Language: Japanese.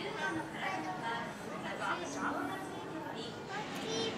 ユーザーの課、はジャンプがつい、